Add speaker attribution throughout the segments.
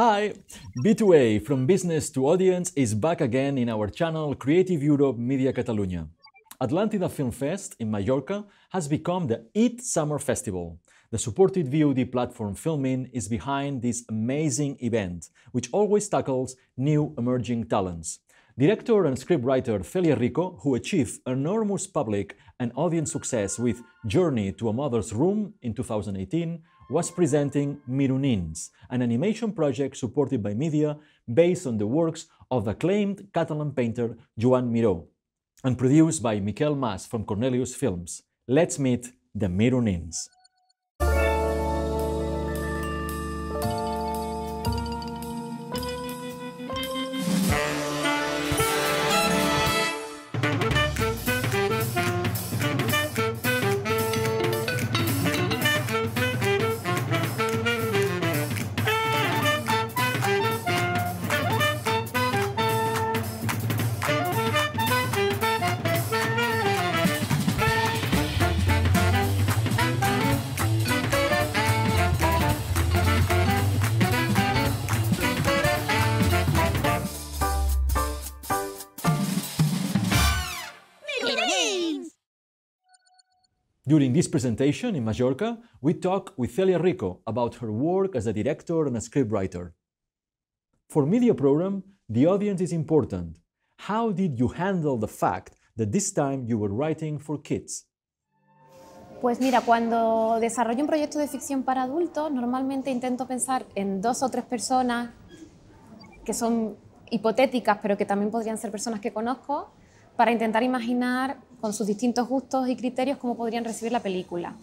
Speaker 1: Hi! B2A from Business to Audience is back again in our channel Creative Europe Media Catalunya. Atlantida Film Fest in Mallorca has become the IT Summer Festival. The supported VOD platform Filmin is behind this amazing event, which always tackles new emerging talents. Director and scriptwriter Celia Rico, who achieved enormous public and audience success with Journey to a Mother's Room in 2018, was presenting Mirunins, an animation project supported by media based on the works of acclaimed Catalan painter Joan Miró and produced by Miquel Mas from Cornelius Films. Let's meet the Mirunins. During this presentation in Mallorca, we talk with Celia Rico about her work as a director and a scriptwriter. For media program, the audience is important. How did you handle the fact that this time you were writing for kids?
Speaker 2: Pues mira, cuando desarrollo un proyecto de ficción para adultos, normalmente intento pensar en dos o tres personas que son hipotéticas, pero que también podrían ser personas que conozco, para intentar imaginar con sus distintos gustos y criterios cómo podrían recibir la película.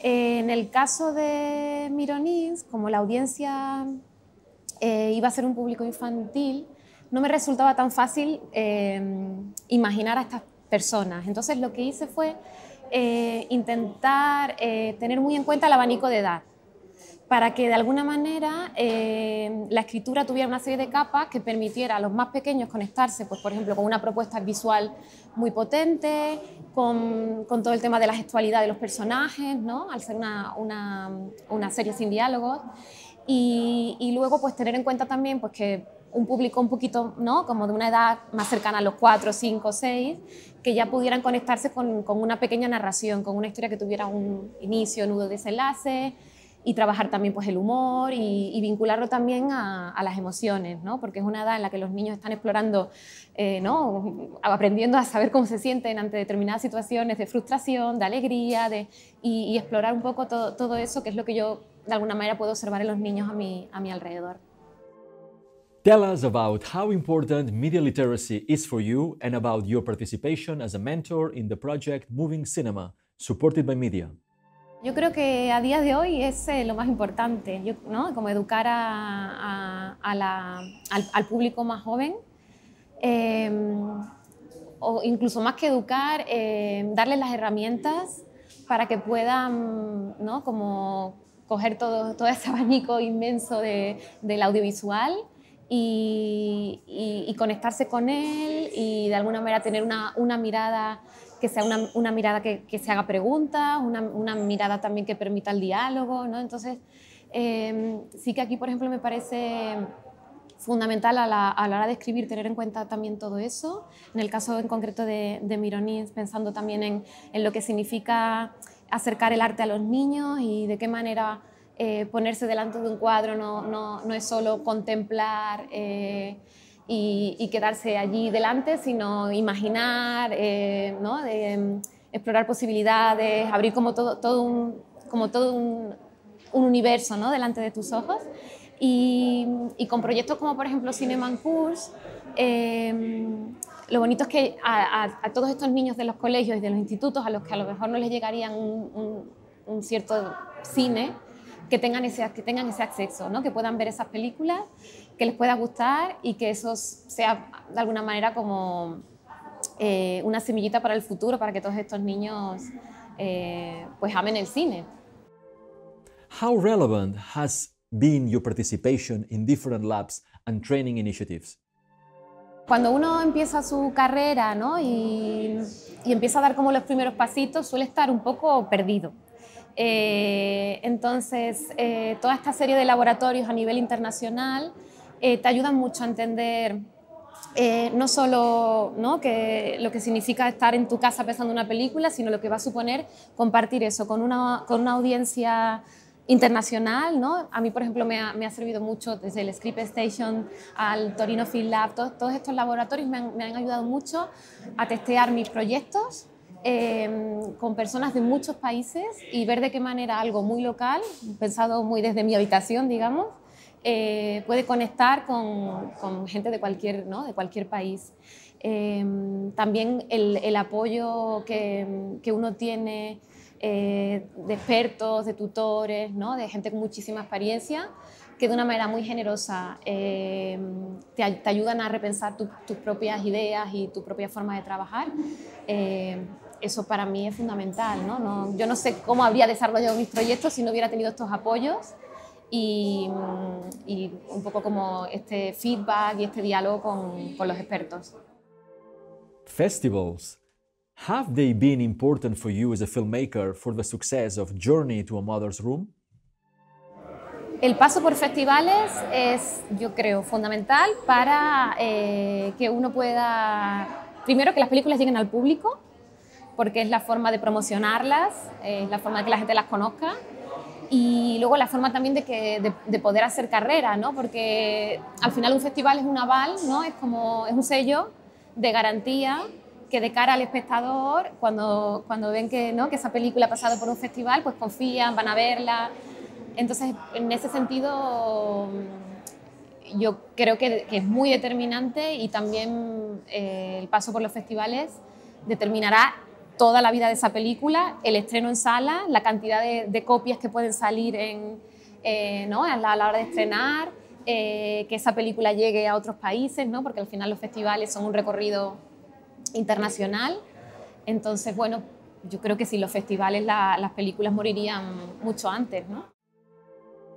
Speaker 2: En el caso de Mironins, como la audiencia eh, iba a ser un público infantil, no me resultaba tan fácil eh, imaginar a estas personas. Entonces lo que hice fue eh, intentar tener muy en cuenta el abanico de edad para que de alguna manera eh, la escritura tuviera una serie de capas que permitiera a los más pequeños conectarse, pues, por ejemplo, con una propuesta visual muy potente, con, todo el tema de la gestualidad de los personajes, ¿no? al ser una, una, una serie sin diálogos, y, y, luego pues, tener en cuenta también pues, que un público un poquito, ¿no? como de una edad más cercana a los 4, 5, 6, que ya pudieran conectarse con, con una pequeña narración, con una historia que tuviera un inicio, nudo, desenlace, y trabajar también pues, el humor y, vincularlo también a, las emociones, ¿no? porque es una edad en la que los niños están explorando, eh, ¿no? aprendiendo a saber cómo se sienten ante determinadas situaciones de frustración, de alegría, de, y, explorar un poco todo, todo, eso, que es lo que yo de alguna manera puedo observar en los niños a mi, a mi alrededor.
Speaker 1: Tell us about how important media literacy is for you and about your participation as a mentor in the project Moving Cinema, supported by media.
Speaker 2: Yo creo que a día de hoy es eh, lo más importante, ¿no? como educar a, al, público más joven, em, o incluso más que educar, em, darles las herramientas para que puedan ¿no? como coger todo, ese abanico inmenso de, del audiovisual y, conectarse con él y de alguna manera tener una mirada que sea una, una mirada que, que, se haga preguntas, una, una, mirada también que permita el diálogo, ¿no? Entonces, eh, sí que aquí, por ejemplo, me parece fundamental a la, a hora de escribir tener en cuenta también todo eso. En el caso en concreto de, de pensando también en, en, lo que significa acercar el arte a los niños y de qué manera eh, ponerse delante de un cuadro no, no, no es solo contemplar. Eh, y, quedarse allí delante, sino imaginar, eh, ¿no? de, em, explorar posibilidades, abrir como todo, todo un, como todo un, un universo ¿no? delante de tus ojos. Y, y, con proyectos como por ejemplo Cineman Course, eh, lo bonito es que a, a, todos estos niños de los colegios y de los institutos, a los que a lo mejor no les llegaría un, un, un cierto cine, que tengan ese, que tengan ese acceso, ¿no? que puedan ver esas películas, que les pueda gustar y que eso sea de alguna manera como eh, una semillita para el futuro, para que todos estos niños eh, pues amen el cine.
Speaker 1: How relevant has been your participation in different labs and training initiatives?
Speaker 2: Cuando uno empieza su carrera ¿no? y, y empieza a dar como los primeros pasitos, suele estar un poco perdido. Eh, entonces, eh, toda esta serie de laboratorios a nivel internacional eh, te ayudan mucho a entender no solo ¿no? Que lo que significa estar en tu casa pensando una película, sino lo que va a suponer compartir eso con una, audiencia internacional, ¿no? A mí, por ejemplo, me ha, servido mucho desde el Script Station al Torino Film Lab, todos, estos laboratorios me han, ayudado mucho a testear mis proyectos eh, con personas de muchos países y ver de qué manera algo muy local, pensado muy desde mi habitación, digamos, eh, puede conectar con, con, gente de cualquier, ¿no? de cualquier país. Eh, también el, el apoyo que, que uno tiene eh, de expertos, de tutores, ¿no? de gente con muchísima experiencia, que de una manera muy generosa eh, te, te, ayudan a repensar tu, tus propias ideas y tu propia forma de trabajar. Eh, eso para mí es fundamental. ¿no? No, yo no sé cómo habría desarrollado mis proyectos si no hubiera tenido estos apoyos y, y un poco como este feedback y este diálogo con, con los expertos.
Speaker 1: Festivals Have they been important for you as a filmmaker for the success of Journey to a Mother's Room?
Speaker 2: El paso por festivales es, yo creo, fundamental para eh, que uno pueda, primero, que las películas lleguen al público, porque es la forma de promocionarlas, es la forma de que la gente las conozca, y luego la forma también de, que, de, de poder hacer carrera, ¿no? porque al final un festival es un aval, ¿no? es, como, es un sello de garantía que de cara al espectador, cuando, cuando ven que, ¿no? que esa película ha pasado por un festival, pues confían, van a verla. Entonces, en ese sentido, yo creo que, que es muy determinante y también eh, el paso por los festivales determinará toda la vida de esa película, el estreno en sala, la cantidad de, copias que pueden salir en, eh, ¿no? a, la, hora de estrenar, eh, que esa película llegue a otros países, ¿no? porque al final los festivales son un recorrido internacional. Entonces, bueno, yo creo que sin los festivales la, las películas morirían mucho antes, ¿no?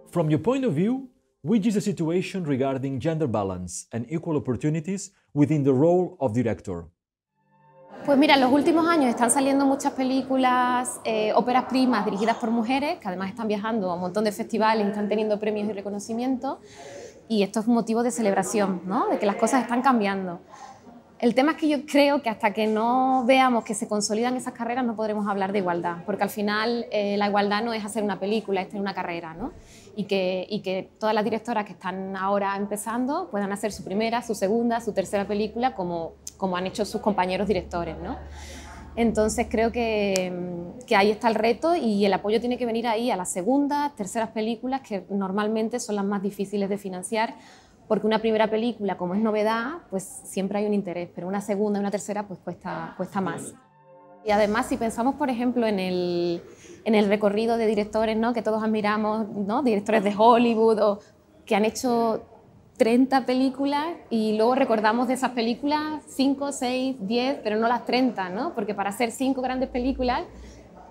Speaker 1: From your point of view, which is the situation regarding gender balance and equal opportunities within the role of director?
Speaker 2: Pues mira, en los últimos años están saliendo muchas películas, eh, óperas primas dirigidas por mujeres, que además están viajando a un montón de festivales y están teniendo premios y reconocimiento. Y esto es motivo de celebración, ¿no? de que las cosas están cambiando. El tema es que yo creo que hasta que no veamos que se consolidan esas carreras no podremos hablar de igualdad, porque al final eh, la igualdad no es hacer una película, es tener una carrera, ¿no? Y que, y que todas las directoras que están ahora empezando puedan hacer su primera, su segunda, su tercera película como, como han hecho sus compañeros directores, ¿no? Entonces creo que, que, ahí está el reto y el apoyo tiene que venir ahí a las segundas, terceras películas que normalmente son las más difíciles de financiar porque una primera película, como es novedad, pues siempre hay un interés, pero una segunda y una tercera pues cuesta, cuesta más. Y además, si pensamos, por ejemplo, en el, en el recorrido de directores ¿no? que todos admiramos, ¿no? directores de Hollywood o que han hecho 30 películas y luego recordamos de esas películas 5, 6, 10, pero no las 30, ¿no? porque para hacer 5 grandes películas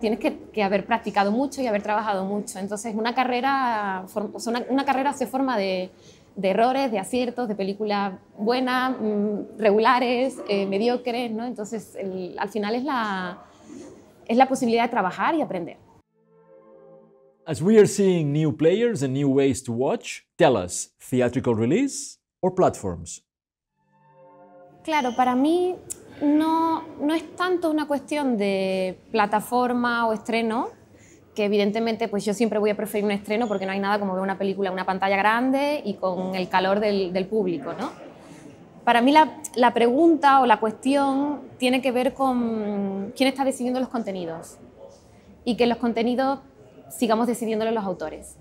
Speaker 2: tienes que, haber practicado mucho y haber trabajado mucho. Entonces, una carrera, una, una carrera se forma de, de errores, de aciertos, de películas buenas, mm, regulares, eh, mediocres, ¿no? Entonces, al final es la, es la posibilidad de trabajar y aprender.
Speaker 1: As we are seeing new players and new ways to watch, tell us, theatrical release or platforms?
Speaker 2: Claro, para mí no, no es tanto una cuestión de plataforma o estreno, que evidentemente pues yo siempre voy a preferir un estreno porque no hay nada como ver una película en una pantalla grande y con el calor del, del público, ¿no? Para mí la, la, pregunta o la cuestión tiene que ver con quién está decidiendo los contenidos y que los contenidos sigamos decidiéndolo los autores.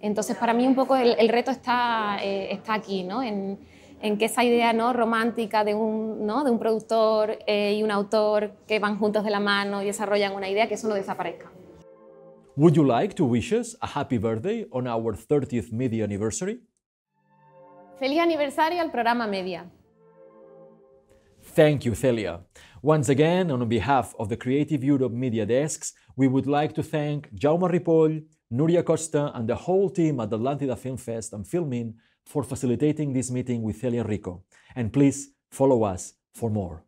Speaker 2: Entonces, para mí un poco el, el reto está, eh, está aquí, ¿no? En, en, que esa idea ¿no? romántica de un, ¿no? de un productor eh, y un autor que van juntos de la mano y desarrollan una idea, que eso no desaparezca.
Speaker 1: Would you like to wish us a happy birthday on our 30th media anniversary?
Speaker 2: Feliz aniversario al programa Media.
Speaker 1: Thank you, Celia. Once again, on behalf of the Creative Europe Media Desks, we would like to thank Jaume Ripoll, Nuria Costa, and the whole team at the Atlantida Film Fest and Filmin for facilitating this meeting with Celia Rico. And please follow us for more.